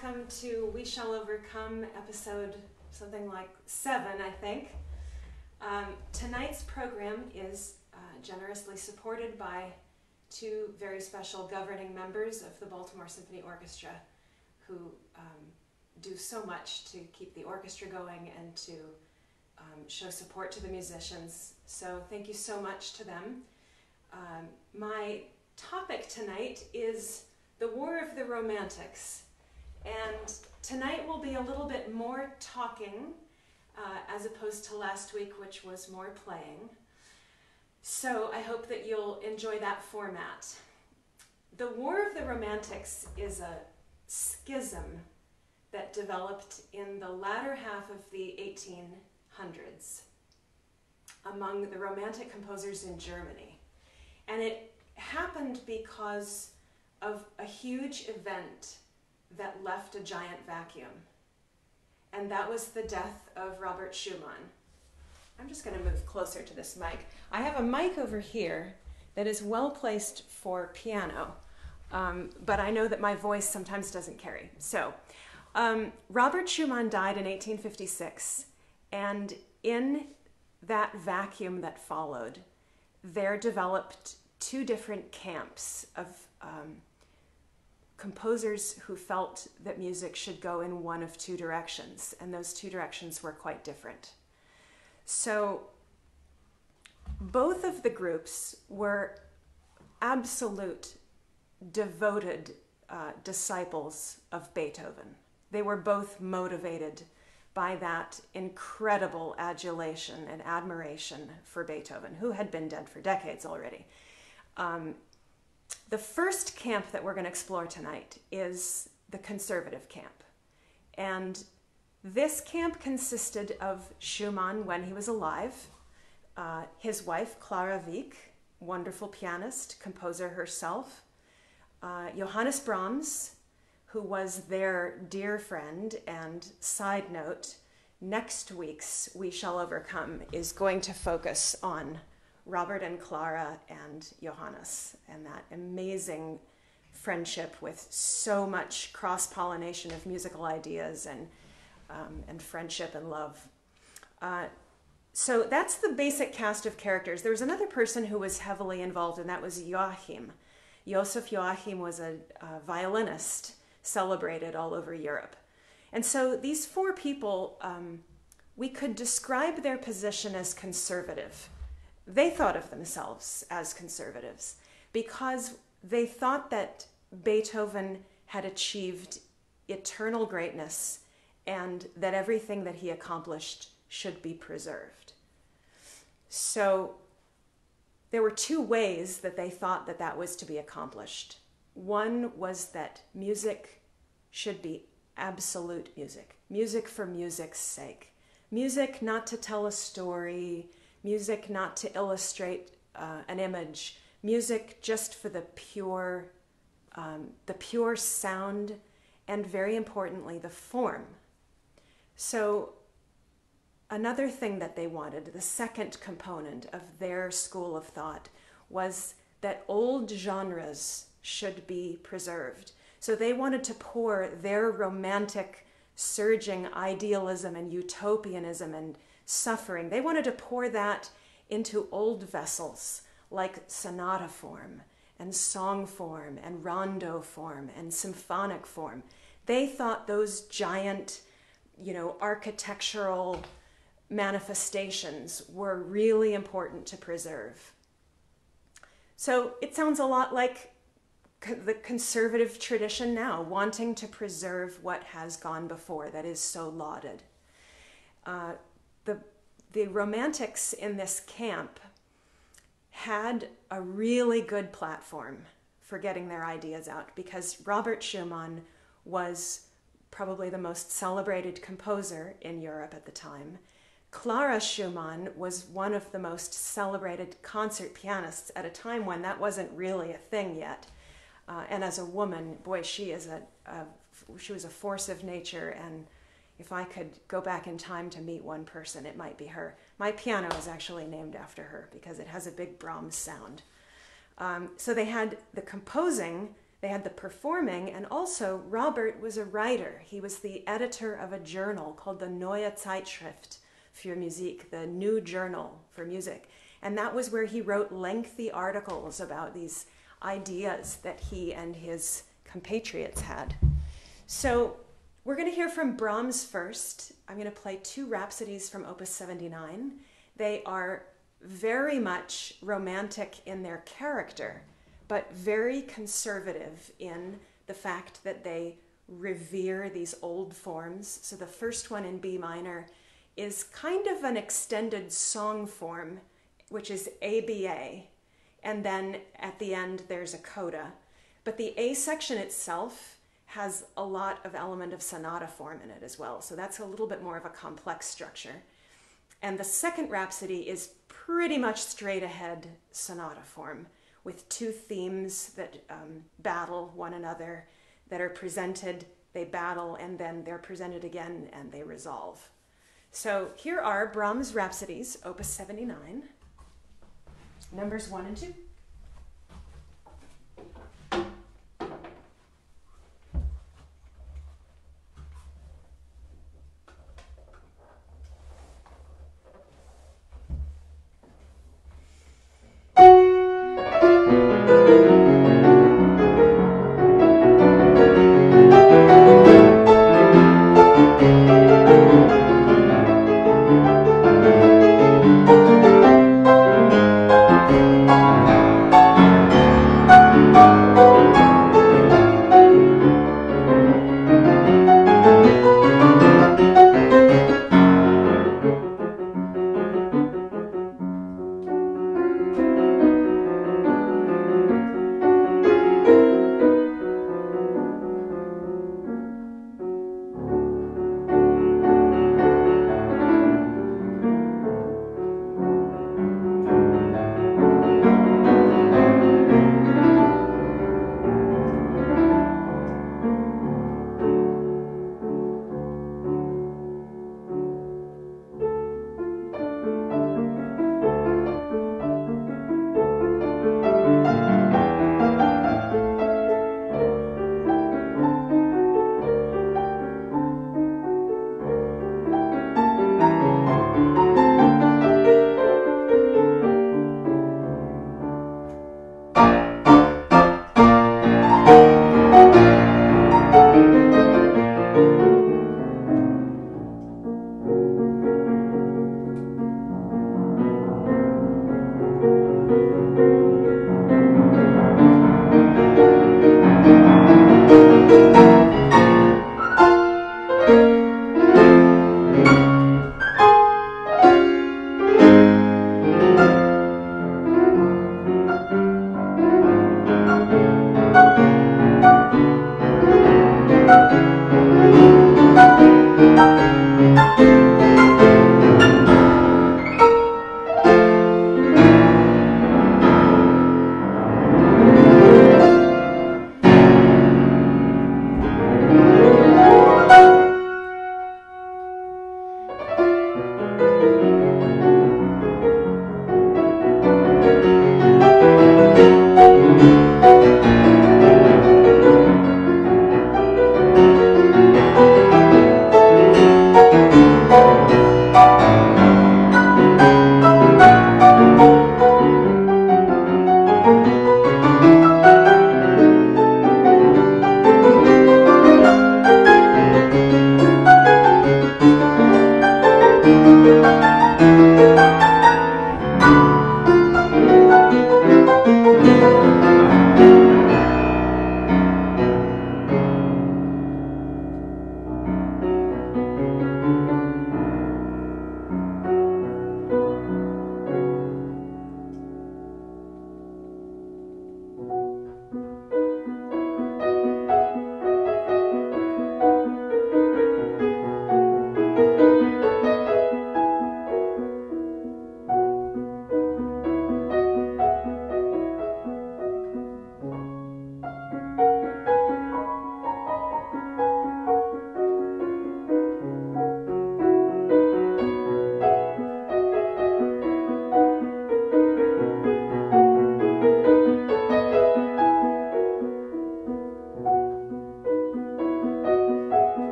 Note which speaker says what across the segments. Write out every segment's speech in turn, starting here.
Speaker 1: to We Shall Overcome, episode something like seven, I think. Um, tonight's program is uh, generously supported by two very special governing members of the Baltimore Symphony Orchestra who um, do so much to keep the orchestra going and to um, show support to the musicians. So, thank you so much to them. Um, my topic tonight is the War of the Romantics. And tonight will be a little bit more talking uh, as opposed to last week, which was more playing. So I hope that you'll enjoy that format. The War of the Romantics is a schism that developed in the latter half of the 1800s among the Romantic composers in Germany. And it happened because of a huge event that left a giant vacuum. And that was the death of Robert Schumann. I'm just going to move closer to this mic. I have a mic over here that is well placed for piano, um, but I know that my voice sometimes doesn't carry. So, um, Robert Schumann died in 1856, and in that vacuum that followed, there developed two different camps of um, composers who felt that music should go in one of two directions, and those two directions were quite different. So, both of the groups were absolute, devoted uh, disciples of Beethoven. They were both motivated by that incredible adulation and admiration for Beethoven, who had been dead for decades already. Um, the first camp that we're going to explore tonight is the conservative camp. And this camp consisted of Schumann when he was alive, uh, his wife, Clara Wieck, wonderful pianist, composer herself, uh, Johannes Brahms, who was their dear friend. And side note, next week's We Shall Overcome is going to focus on Robert and Clara and Johannes and that amazing friendship with so much cross pollination of musical ideas and, um, and friendship and love. Uh, so that's the basic cast of characters. There was another person who was heavily involved, and that was Joachim. Joseph Joachim was a, a violinist celebrated all over Europe. And so these four people, um, we could describe their position as conservative they thought of themselves as conservatives because they thought that Beethoven had achieved eternal greatness and that everything that he accomplished should be preserved. So there were two ways that they thought that that was to be accomplished. One was that music should be absolute music, music for music's sake, music not to tell a story, music not to illustrate uh, an image, music just for the pure, um, the pure sound, and very importantly, the form. So, another thing that they wanted, the second component of their school of thought, was that old genres should be preserved. So they wanted to pour their romantic, surging idealism and utopianism and suffering. They wanted to pour that into old vessels like sonata form and song form and rondo form and symphonic form. They thought those giant, you know, architectural manifestations were really important to preserve. So it sounds a lot like the conservative tradition now, wanting to preserve what has gone before that is so lauded. Uh, the, the romantics in this camp had a really good platform for getting their ideas out because Robert Schumann was probably the most celebrated composer in Europe at the time. Clara Schumann was one of the most celebrated concert pianists at a time when that wasn't really a thing yet. Uh, and as a woman, boy, she is a, a she was a force of nature and if I could go back in time to meet one person, it might be her. My piano is actually named after her because it has a big Brahms sound. Um, so they had the composing they had the performing, and also Robert was a writer. He was the editor of a journal called the Neue Zeitschrift für Musik, the New Journal for Music. And that was where he wrote lengthy articles about these ideas that he and his compatriots had. So we're going to hear from Brahms first. I'm going to play two rhapsodies from Opus 79. They are very much romantic in their character but very conservative in the fact that they revere these old forms. So the first one in B minor is kind of an extended song form, which is ABA, and then at the end there's a coda. But the A section itself has a lot of element of sonata form in it as well. So that's a little bit more of a complex structure. And the second rhapsody is pretty much straight ahead sonata form with two themes that um, battle one another, that are presented, they battle, and then they're presented again and they resolve. So here are Brahms' Rhapsodies, Opus 79, numbers 1 and 2.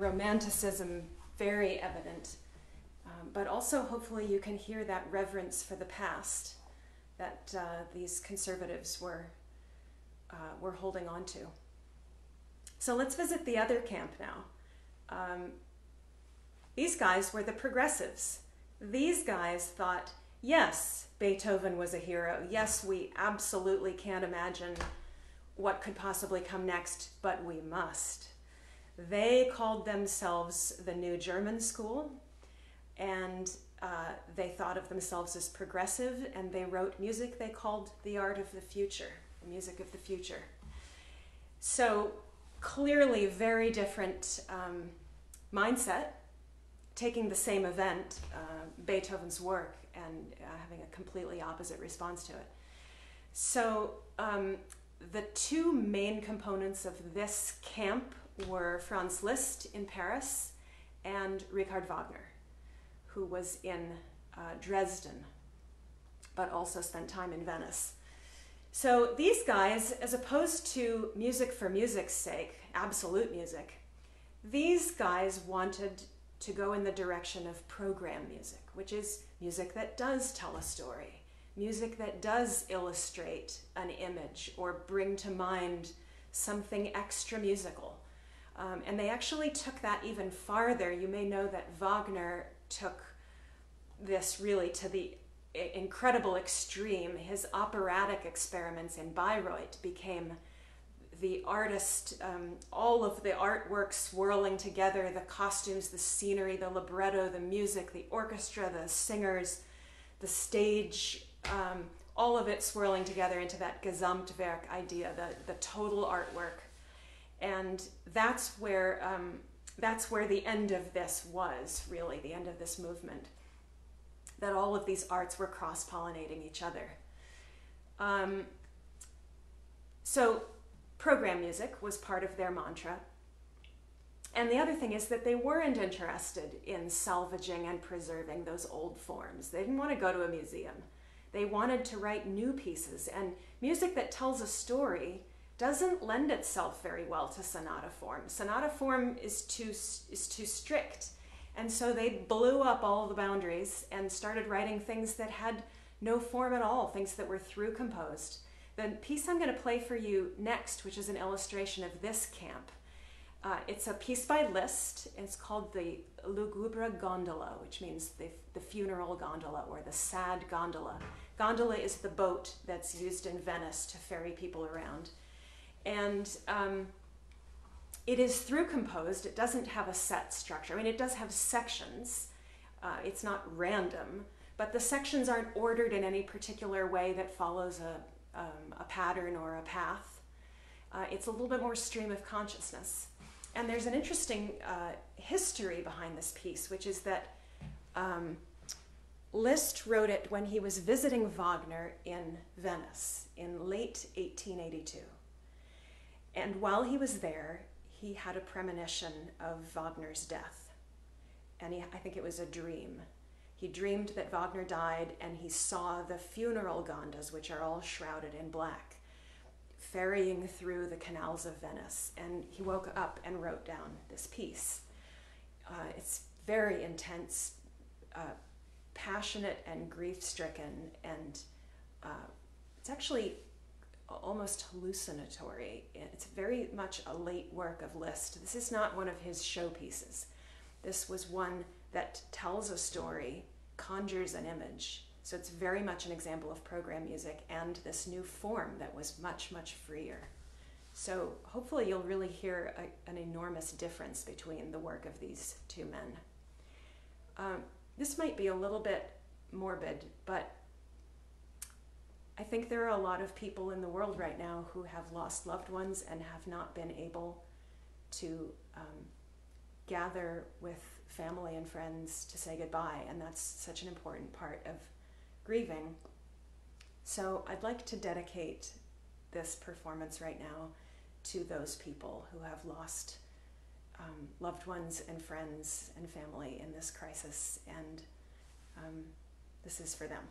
Speaker 1: Romanticism very evident, um, but also hopefully you can hear that reverence for the past that uh, these conservatives were, uh, were holding on to. So let's visit the other camp now. Um, these guys were the progressives. These guys thought, yes, Beethoven was a hero. Yes, we absolutely can't imagine what could possibly come next, but we must. They called themselves the New German School, and uh, they thought of themselves as progressive, and they wrote music they called the art of the future, the music of the future. So, clearly, very different um, mindset, taking the same event, uh, Beethoven's work, and uh, having a completely opposite response to it. So, um, the two main components of this camp were Franz Liszt in Paris and Richard Wagner, who was in uh, Dresden, but also spent time in Venice. So these guys, as opposed to music for music's sake, absolute music, these guys wanted to go in the direction of program music, which is music that does tell a story, music that does illustrate an image or bring to mind something extra musical. Um, and they actually took that even farther. You may know that Wagner took this really to the incredible extreme. His operatic experiments in Bayreuth became the artist, um, all of the artwork swirling together the costumes, the scenery, the libretto, the music, the orchestra, the singers, the stage, um, all of it swirling together into that Gesamtkunstwerk idea, the, the total artwork. And that's where, um, that's where the end of this was, really, the end of this movement. That all of these arts were cross pollinating each other. Um, so program music was part of their mantra. And the other thing is that they weren't interested in salvaging and preserving those old forms. They didn't want to go to a museum. They wanted to write new pieces. And music that tells a story doesn't lend itself very well to sonata form. Sonata form is too, is too strict. And so they blew up all the boundaries and started writing things that had no form at all, things that were through composed. The piece I'm going to play for you next, which is an illustration of this camp, uh, it's a piece by Liszt. It's called the Lugubre Gondola, which means the, the funeral gondola or the sad gondola. Gondola is the boat that's used in Venice to ferry people around. And um, it is through composed, it doesn't have a set structure. I mean, it does have sections, uh, it's not random, but the sections aren't ordered in any particular way that follows a, um, a pattern or a path. Uh, it's a little bit more stream of consciousness. And there's an interesting uh, history behind this piece, which is that um, Liszt wrote it when he was visiting Wagner in Venice in late 1882. And while he was there, he had a premonition of Wagner's death. And he, I think it was a dream. He dreamed that Wagner died and he saw the funeral gondas, which are all shrouded in black, ferrying through the canals of Venice. And he woke up and wrote down this piece. Uh, it's very intense, uh, passionate, and grief stricken, and uh, it's actually almost hallucinatory. It's very much a late work of Liszt. This is not one of his showpieces. This was one that tells a story, conjures an image. So it's very much an example of program music and this new form that was much, much freer. So hopefully you'll really hear a, an enormous difference between the work of these two men. Um, this might be a little bit morbid, but I think there are a lot of people in the world right now who have lost loved ones and have not been able to um, gather with family and friends to say goodbye, and that's such an important part of grieving. So I'd like to dedicate this performance right now to those people who have lost um, loved ones and friends and family in this crisis, and um, this is for them.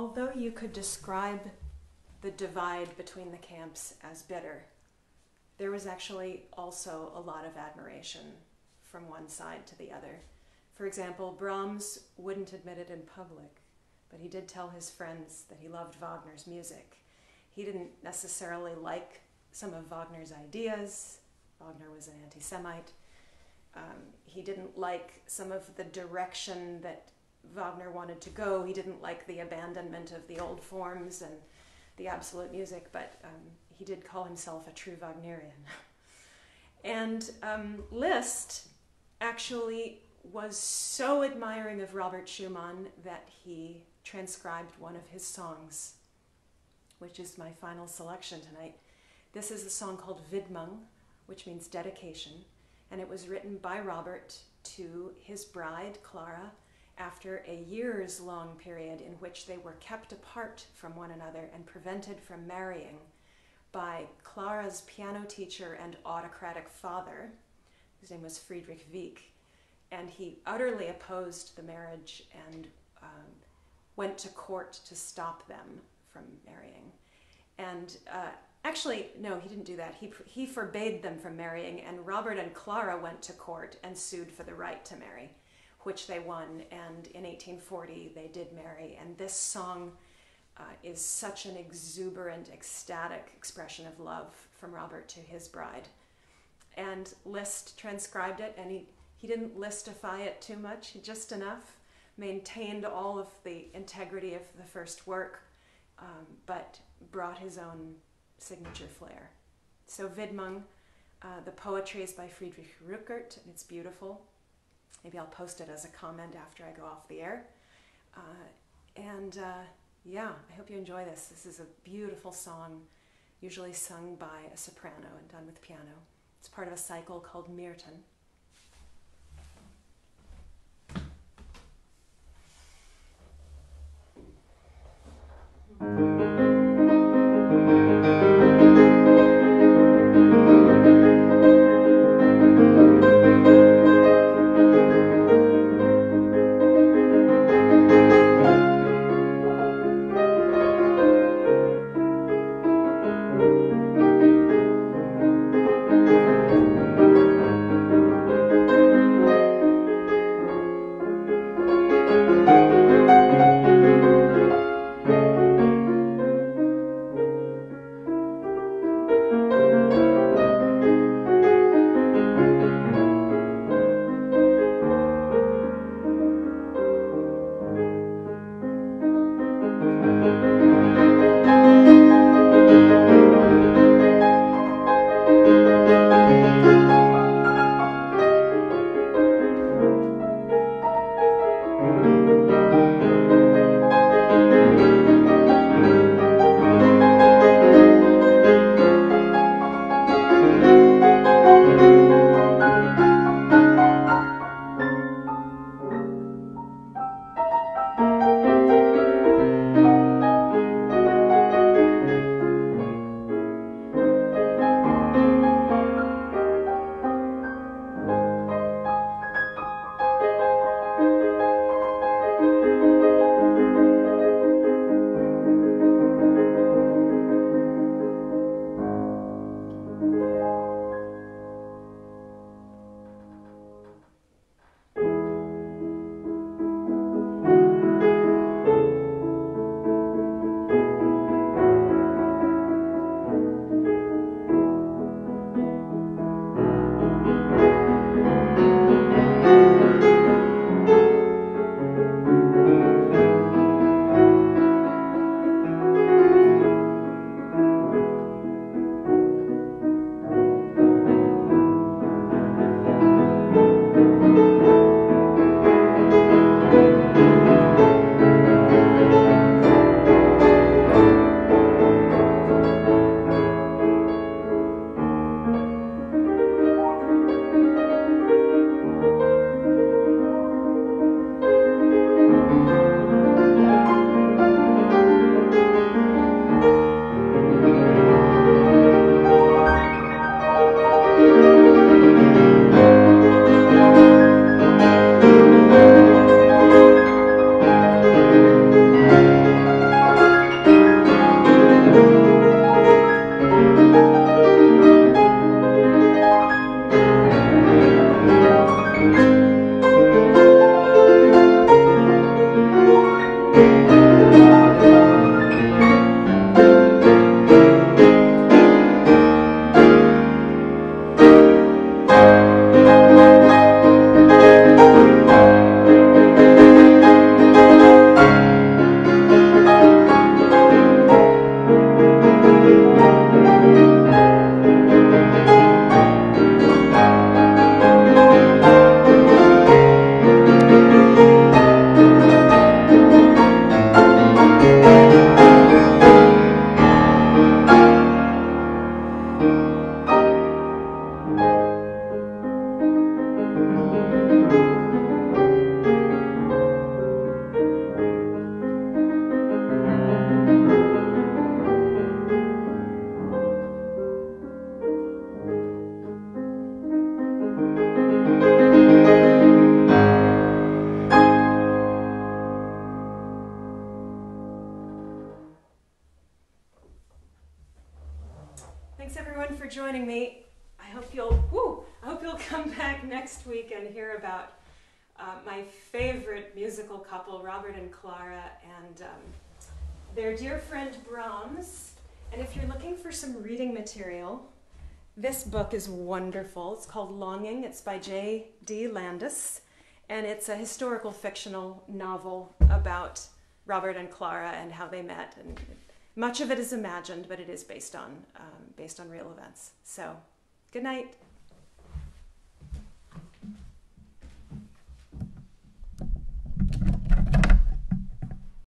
Speaker 1: Although you could describe the divide between the camps as bitter, there was actually also a lot of admiration from one side to the other. For example, Brahms wouldn't admit it in public, but he did tell his friends that he loved Wagner's music. He didn't necessarily like some of Wagner's ideas. Wagner was an anti Semite. Um, he didn't like some of the direction that Wagner wanted to go. He didn't like the abandonment of the old forms and the absolute music, but um, he did call himself a true Wagnerian. and um, Liszt actually was so admiring of Robert Schumann that he transcribed one of his songs, which is my final selection tonight. This is a song called Widmung, which means dedication, and it was written by Robert to his bride, Clara, after a years long period in which they were kept apart from one another and prevented from marrying by Clara's piano teacher and autocratic father, whose name was Friedrich Wieck. And he utterly opposed the marriage and um, went to court to stop them from marrying. And uh, actually, no, he didn't do that. He, he forbade them from marrying, and Robert and Clara went to court and sued for the right to marry which they won. And in 1840, they did marry. And this song uh, is such an exuberant, ecstatic expression of love from Robert to his bride. And Liszt transcribed it, and he, he didn't Lisztify it too much, just enough, maintained all of the integrity of the first work, um, but brought his own signature flair. So, Widmung, uh, the poetry is by Friedrich Rückert, and it's beautiful. Maybe I'll post it as a comment after I go off the air. Uh, and uh, yeah, I hope you enjoy this. This is a beautiful song, usually sung by a soprano and done with piano. It's part of a cycle called Myrthen. Mm -hmm. Clara, and um, their dear friend Brahms. And if you're looking for some reading material, this book is wonderful. It's called Longing. It's by J.D. Landis, and it's a historical fictional novel about Robert and Clara and how they met. And much of it is imagined, but it is based on um, based on real events. So, good night.